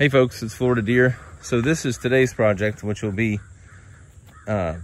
Hey folks, it's Florida Deere. So this is today's project, which will be uh,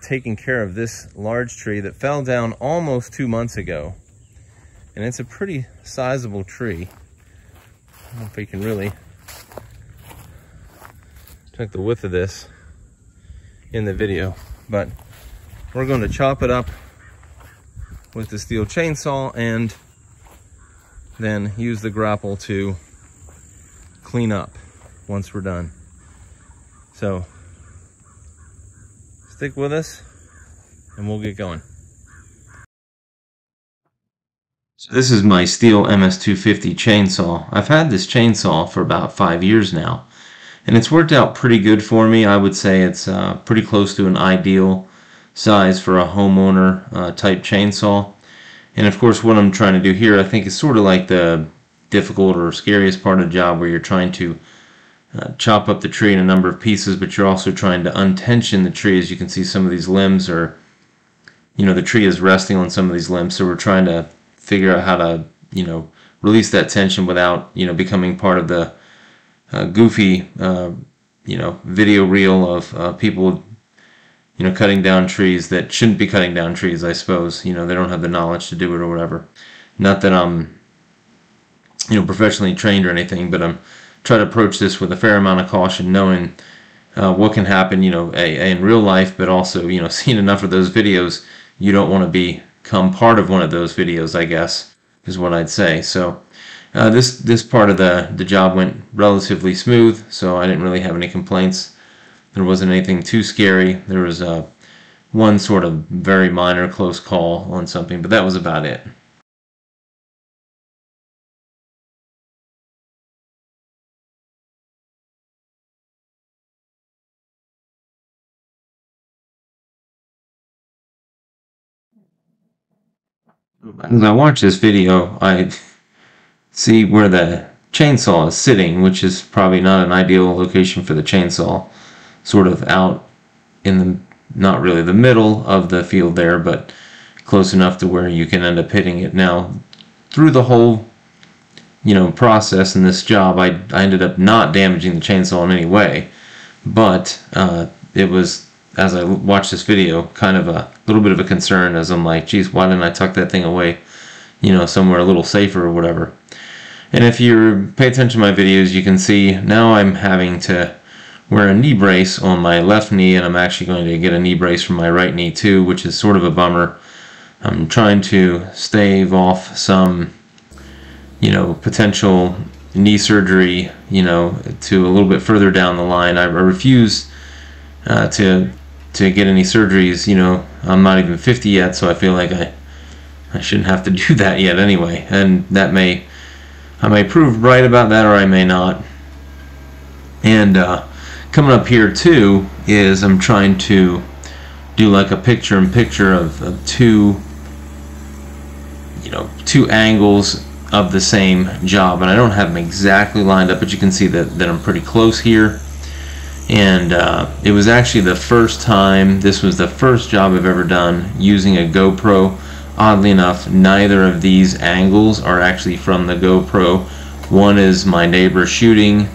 taking care of this large tree that fell down almost two months ago. And it's a pretty sizable tree. I don't know if you can really check the width of this in the video, but we're going to chop it up with the Stihl chainsaw and then use the grapple to clean up once we're done. So stick with us and we'll get going. So this is my Stihl MS250 chainsaw. I've had this chainsaw for about five years now and it's worked out pretty good for me. I would say it's uh, pretty close to an ideal size for a homeowner uh, type chainsaw. And of course what I'm trying to do here I think is sort of like the difficult or scariest part of the job where you're trying to uh, chop up the tree in a number of pieces but you're also trying to untension the tree as you can see some of these limbs are you know the tree is resting on some of these limbs so we're trying to figure out how to you know release that tension without you know becoming part of the uh, goofy uh, you know video reel of uh, people you know, cutting down trees that shouldn't be cutting down trees, I suppose. You know, they don't have the knowledge to do it or whatever. Not that I'm, you know, professionally trained or anything, but I'm trying to approach this with a fair amount of caution, knowing uh, what can happen, you know, a, a in real life, but also, you know, seeing enough of those videos, you don't want to become part of one of those videos, I guess, is what I'd say. So uh, this this part of the, the job went relatively smooth, so I didn't really have any complaints. There wasn't anything too scary. There was uh, one sort of very minor close call on something, but that was about it. As I watch this video, I see where the chainsaw is sitting, which is probably not an ideal location for the chainsaw sort of out in the not really the middle of the field there, but close enough to where you can end up hitting it. Now, through the whole you know process in this job, I, I ended up not damaging the chainsaw in any way, but uh, it was as I watch this video kind of a little bit of a concern as I'm like, geez, why didn't I tuck that thing away, you know, somewhere a little safer or whatever. And if you pay attention to my videos, you can see now I'm having to wear a knee brace on my left knee and I'm actually going to get a knee brace for my right knee too which is sort of a bummer. I'm trying to stave off some you know potential knee surgery you know to a little bit further down the line. I refuse uh, to to get any surgeries you know I'm not even 50 yet so I feel like I I shouldn't have to do that yet anyway. And that may I may prove right about that or I may not. And uh, coming up here too is I'm trying to do like a picture in picture of, of two you know two angles of the same job. And I don't have them exactly lined up but you can see that, that I'm pretty close here and uh, it was actually the first time this was the first job I've ever done using a GoPro oddly enough neither of these angles are actually from the GoPro one is my neighbor shooting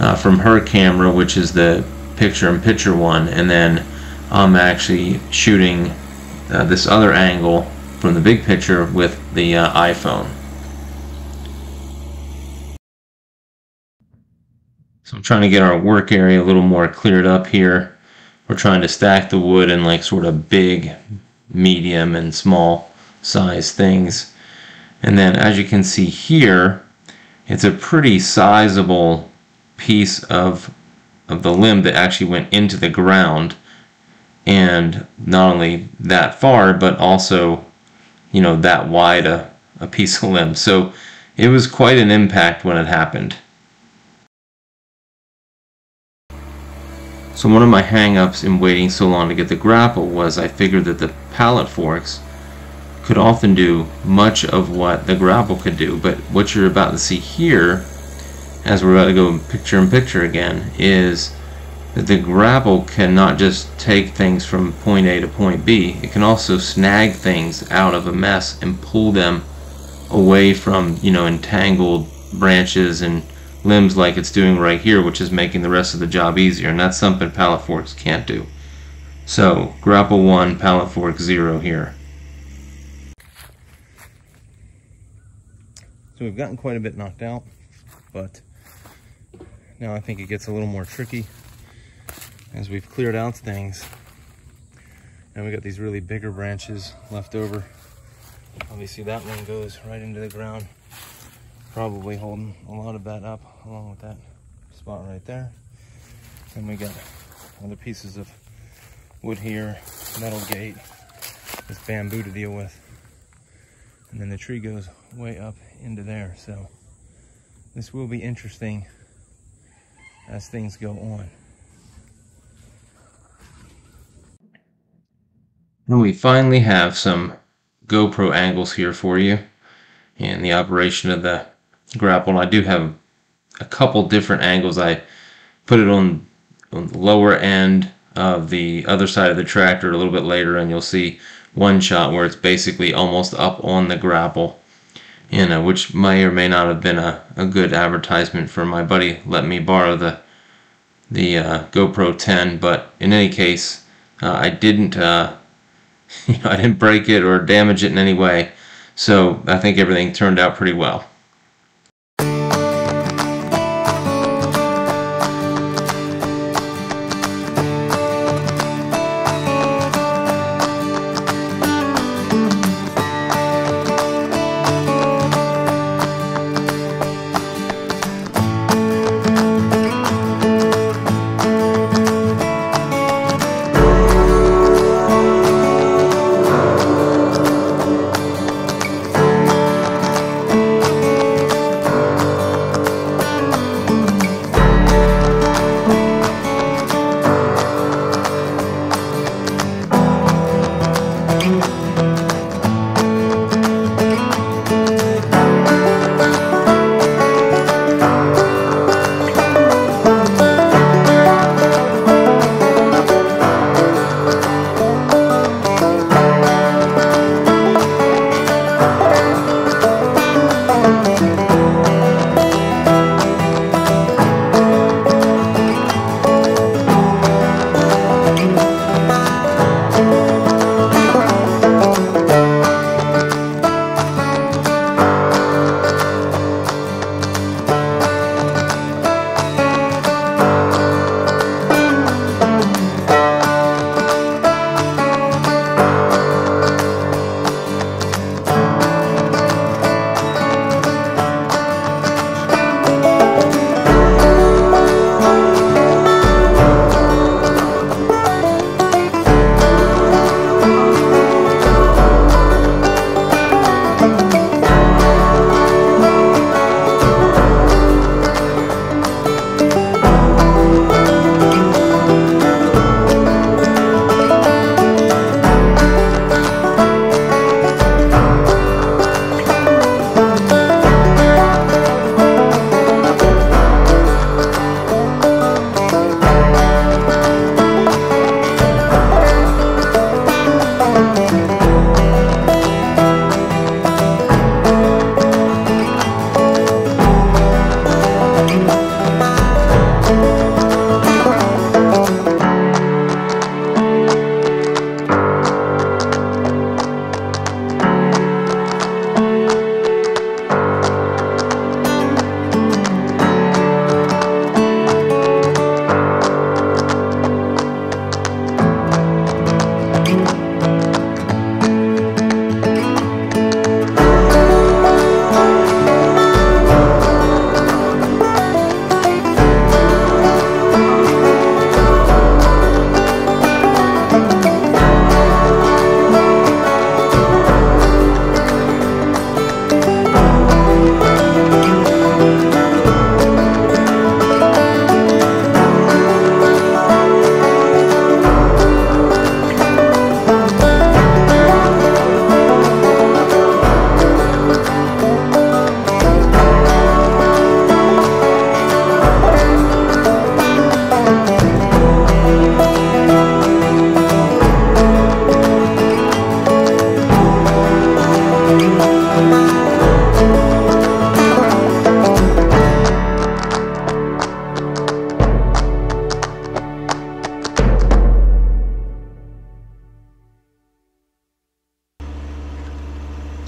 uh, from her camera, which is the picture-in-picture one, and then I'm actually shooting uh, this other angle from the big picture with the uh, iPhone. So I'm trying to get our work area a little more cleared up here. We're trying to stack the wood in like sort of big, medium, and small size things. And then as you can see here, it's a pretty sizable piece of of the limb that actually went into the ground and not only that far but also you know that wide a, a piece of limb so it was quite an impact when it happened so one of my hang-ups in waiting so long to get the grapple was I figured that the pallet forks could often do much of what the grapple could do. But what you're about to see here as we're about to go picture in picture again, is that the grapple can not just take things from point A to point B, it can also snag things out of a mess and pull them away from, you know, entangled branches and limbs like it's doing right here, which is making the rest of the job easier, and that's something pallet forks can't do. So, grapple 1, pallet fork 0 here. So we've gotten quite a bit knocked out, but now I think it gets a little more tricky as we've cleared out things. And we got these really bigger branches left over. Obviously that one goes right into the ground, probably holding a lot of that up along with that spot right there. Then we got other pieces of wood here, metal gate, this bamboo to deal with. And then the tree goes way up into there. So this will be interesting as things go on. And we finally have some GoPro angles here for you and the operation of the grapple. and I do have a couple different angles. I put it on, on the lower end of the other side of the tractor a little bit later and you'll see one shot where it's basically almost up on the grapple you know, which may or may not have been a, a good advertisement for my buddy let me borrow the the uh, GoPro 10 but in any case uh, I didn't uh, you know, I didn't break it or damage it in any way so I think everything turned out pretty well.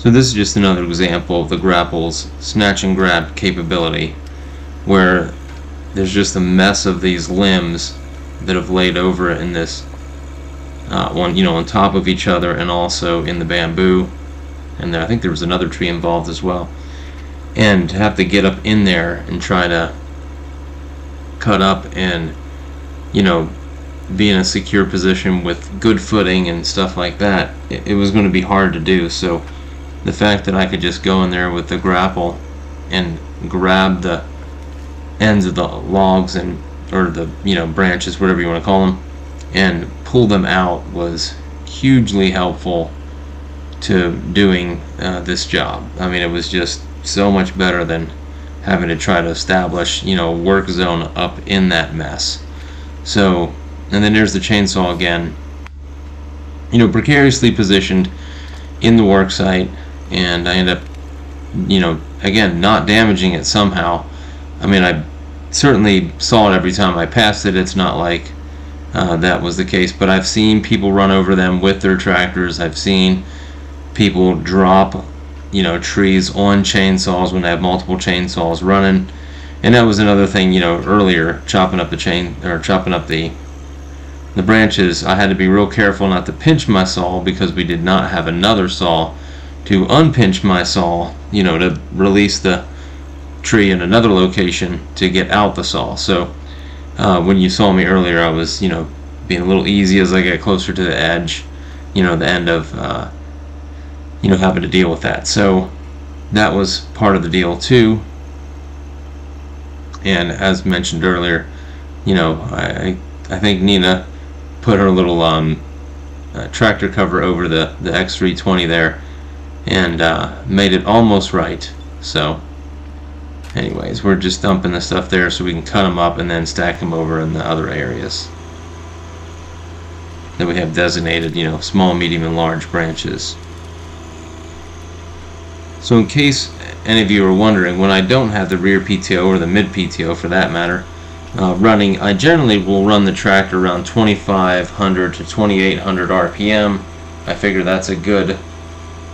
So this is just another example of the grapple's snatch and grab capability where there's just a mess of these limbs that have laid over in this uh, one, you know, on top of each other and also in the bamboo. And there, I think there was another tree involved as well. And to have to get up in there and try to cut up and, you know, be in a secure position with good footing and stuff like that, it, it was going to be hard to do. So the fact that I could just go in there with the grapple and grab the ends of the logs and or the you know branches whatever you want to call them and pull them out was hugely helpful to doing uh, this job. I mean it was just so much better than having to try to establish you know work zone up in that mess. So and then there's the chainsaw again. You know precariously positioned in the work site and I end up you know again not damaging it somehow I mean, I certainly saw it every time I passed it. It's not like uh, that was the case, but I've seen people run over them with their tractors. I've seen people drop, you know, trees on chainsaws when they have multiple chainsaws running. And that was another thing, you know, earlier chopping up the chain or chopping up the the branches. I had to be real careful not to pinch my saw because we did not have another saw to unpinch my saw, you know, to release the tree in another location to get out the saw. So uh, when you saw me earlier, I was, you know, being a little easy as I get closer to the edge, you know, the end of, uh, you know, having to deal with that. So that was part of the deal too. And as mentioned earlier, you know, I I think Nina put her little um, uh, tractor cover over the the X320 there, and uh, made it almost right. So anyways we're just dumping the stuff there so we can cut them up and then stack them over in the other areas. That we have designated you know small medium and large branches. So in case any of you are wondering when I don't have the rear PTO or the mid PTO for that matter uh, running I generally will run the tractor around 2500 to 2800 RPM I figure that's a good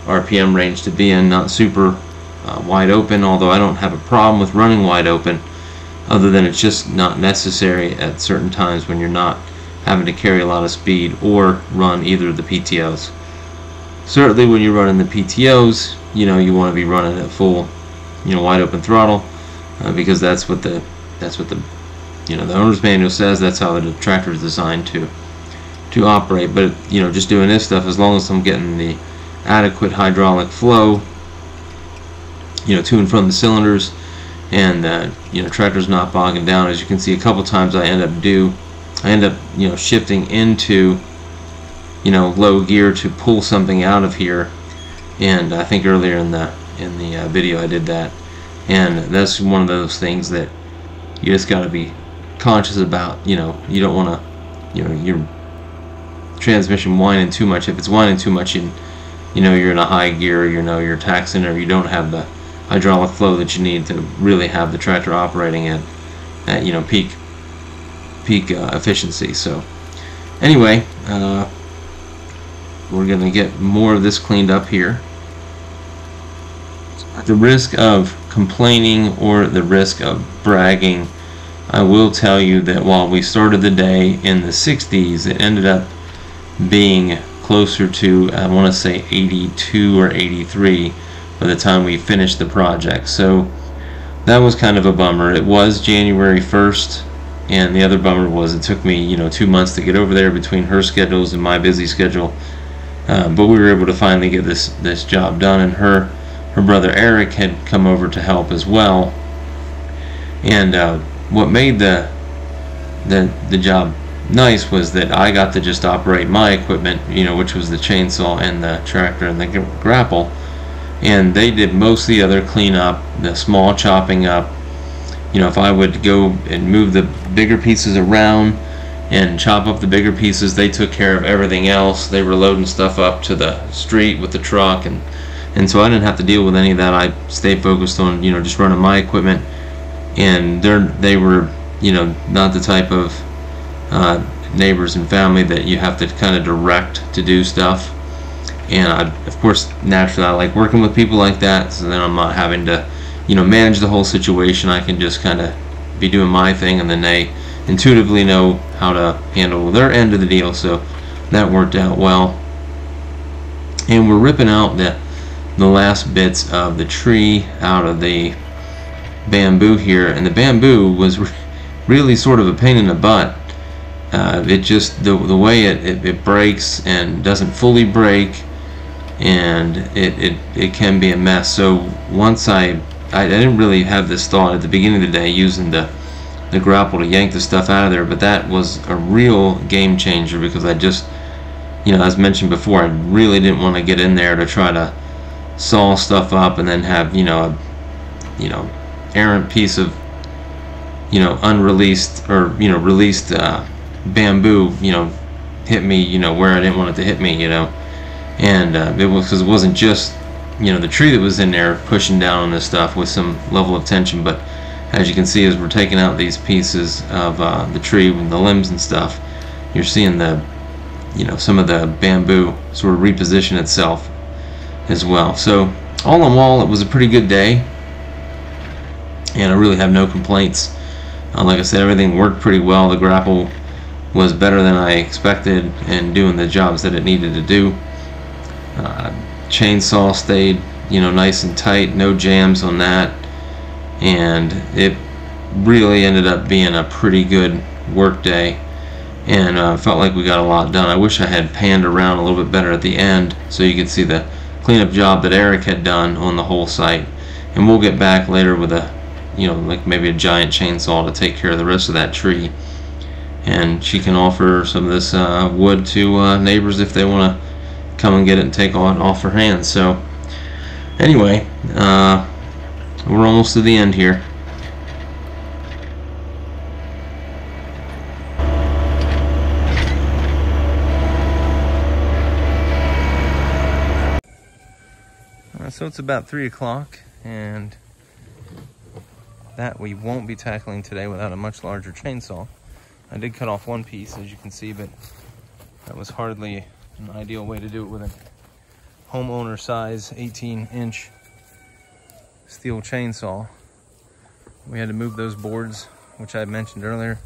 RPM range to be in not super uh, wide open, although I don't have a problem with running wide open, other than it's just not necessary at certain times when you're not having to carry a lot of speed or run either of the PTOs. Certainly when you're running the PTOs, you know, you want to be running at full, you know, wide open throttle, uh, because that's what the, that's what the, you know, the owner's manual says, that's how the tractor is designed to, to operate. But, you know, just doing this stuff, as long as I'm getting the adequate hydraulic flow you know, to and from the cylinders, and uh, you know, tractor's not bogging down. As you can see, a couple times I end up do, I end up you know shifting into, you know, low gear to pull something out of here, and I think earlier in the in the uh, video I did that, and that's one of those things that you just got to be conscious about. You know, you don't want to, you know, your transmission whining too much. If it's whining too much, you you know you're in a high gear, you know you're taxing, or you don't have the hydraulic flow that you need to really have the tractor operating at, at you know peak peak uh, efficiency. So anyway, uh, we're gonna get more of this cleaned up here. The risk of complaining or the risk of bragging, I will tell you that while we started the day in the 60s, it ended up being closer to I want to say 82 or 83 by the time we finished the project. So that was kind of a bummer. It was January 1st, and the other bummer was it took me, you know, two months to get over there between her schedules and my busy schedule. Uh, but we were able to finally get this this job done, and her her brother Eric had come over to help as well. And uh, what made the the the job nice was that I got to just operate my equipment, you know, which was the chainsaw and the tractor and the grapple and they did most of the other cleanup, the small chopping up. You know, if I would go and move the bigger pieces around and chop up the bigger pieces, they took care of everything else. They were loading stuff up to the street with the truck, and and so I didn't have to deal with any of that. I stayed focused on you know just running my equipment, and they they were you know not the type of uh, neighbors and family that you have to kind of direct to do stuff And I, of course, naturally, I like working with people like that, so then I'm not having to, you know, manage the whole situation. I can just kind of be doing my thing, and then they intuitively know how to handle their end of the deal. So that worked out well. And we're ripping out the the last bits of the tree out of the bamboo here, and the bamboo was really sort of a pain in the butt. Uh, it just the the way it, it, it breaks and doesn't fully break, and it, it it can be a mess. So once I I didn't really have this thought at the beginning of the day using the the grapple to yank the stuff out of there, but that was a real game changer because I just, you know, as mentioned before, I really didn't want to get in there to try to saw stuff up and then have, you know, a, you know, errant piece of, you know, unreleased or, you know, released uh, bamboo, you know, hit me, you know, where I didn't want it to hit me, you know. And uh, it was because it wasn't just, you know, the tree that was in there pushing down on this stuff with some level of tension, but as you can see as we're taking out these pieces of uh, the tree and the limbs and stuff you're seeing the you know some of the bamboo sort of reposition itself as well. So all in all it was a pretty good day and I really have no complaints. Uh, like I said everything worked pretty well. The grapple was better than I expected and doing the jobs that it needed to do. Uh, chainsaw stayed you know nice and tight no jams on that. And it really ended up being a pretty good work day. And uh, felt like we got a lot done. I wish I had panned around a little bit better at the end so you could see the cleanup job that Eric had done on the whole site. And we'll get back later with a you know like maybe a giant chainsaw to take care of the rest of that tree and she can offer some of this uh, wood to uh, neighbors if they want to come and get it and take it off her hands so anyway uh, we're almost to the end here. So it's about 3 o'clock and that we won't be tackling today without a much larger chainsaw. I did cut off one piece as you can see but that was hardly an ideal way to do it with a homeowner size 18 inch Stihl chainsaw. We had to move those boards, which I mentioned earlier,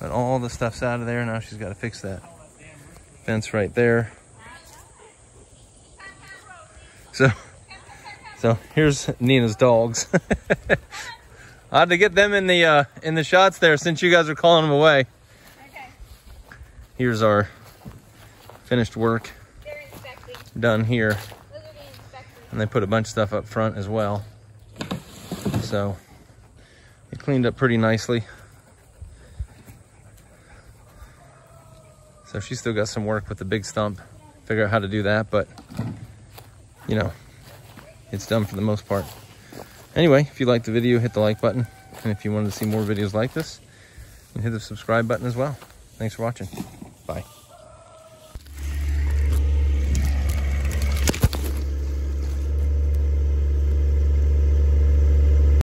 but all the stuff's out of there. Now she's got to fix that fence right there. So, so here's Nina's dogs. I had to get them in the uh, in the shots there since you guys are calling them away. Here's our finished work done here. And they put a bunch of stuff up front as well. So it cleaned up pretty nicely. So she's still got some work with the big stump. Figure out how to do that, but you know, it's done for the most part. Anyway, if you liked the video, hit the like button. And if you wanted to see more videos like this, hit the subscribe button as well. Thanks for watching.